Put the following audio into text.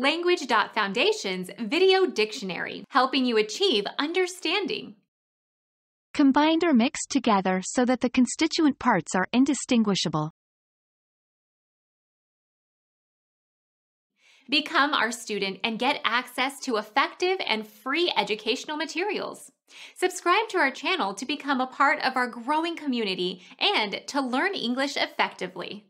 Language.Foundation's Video Dictionary, helping you achieve understanding. Combined or mixed together so that the constituent parts are indistinguishable. Become our student and get access to effective and free educational materials. Subscribe to our channel to become a part of our growing community and to learn English effectively.